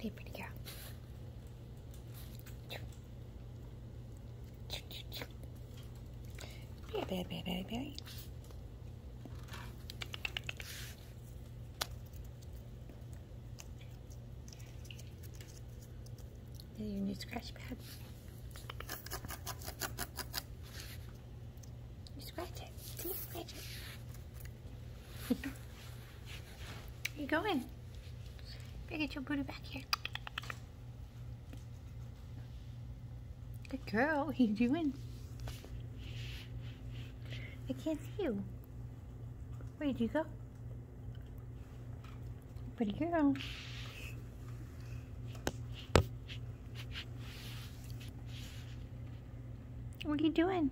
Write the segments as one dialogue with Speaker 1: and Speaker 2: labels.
Speaker 1: Hey, pretty girl. Berry, berry, berry, berry. There's your new scratch pad. You scratch it. You scratch it? Where you going? Better get your booty back here. Good girl. What are you doing? I can't see you. Where did you go? Pretty girl. What are you doing?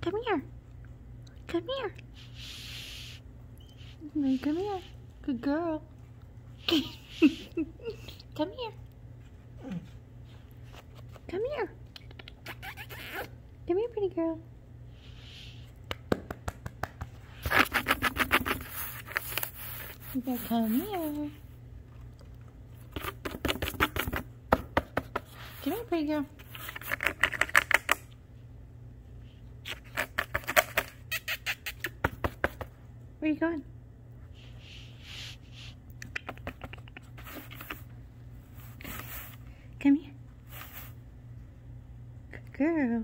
Speaker 1: Come here. Come here. Come here. Good girl. Come here. Come here. Come here, pretty girl. Come here. Come here, pretty girl. Where are you going? Come here. Good girl.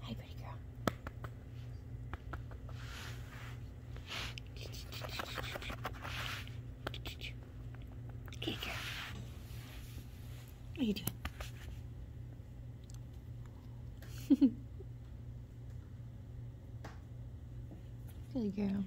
Speaker 1: Hi, pretty girl. Good girl. What are you doing? Good girl.